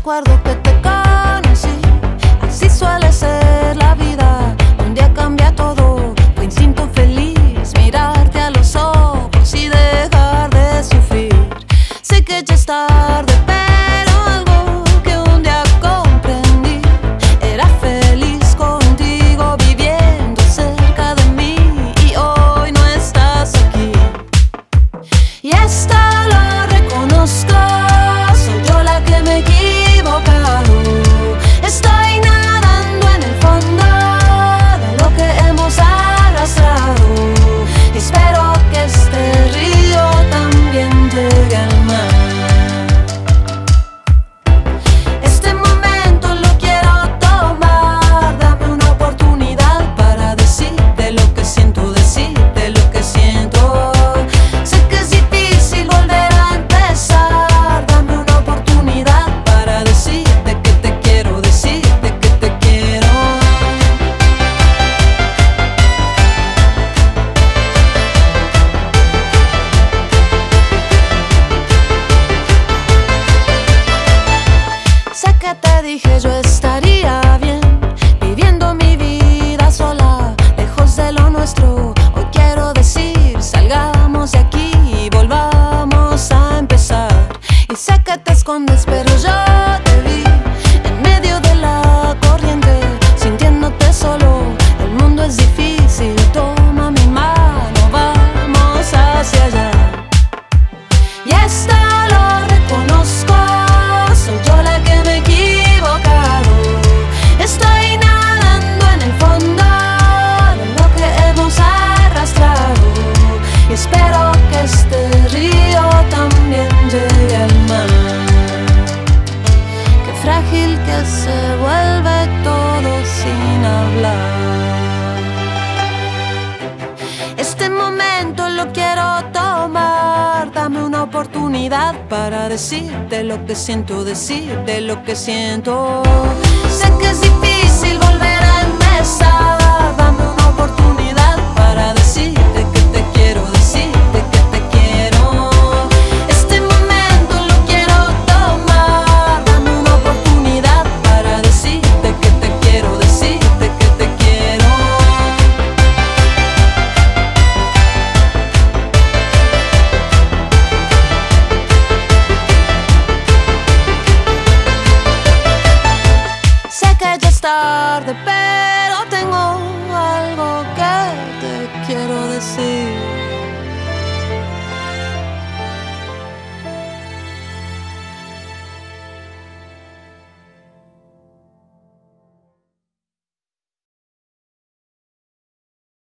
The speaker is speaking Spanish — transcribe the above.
recuerdo que te conocí. Así suele ser la vida, un día cambia todo. Fue instinto feliz mirarte a los ojos y dejar de sufrir. Sé que ya es tarde, pero algo que un día comprendí era feliz contigo viviendo cerca de mí y hoy no estás aquí. Y esto lo reconozco. Sácate, dije yo estaría. Resuelve todo sin hablar. Este momento lo quiero tomar, dame una oportunidad para decirte lo que siento, decirte lo que siento. Sé que es Sé que ya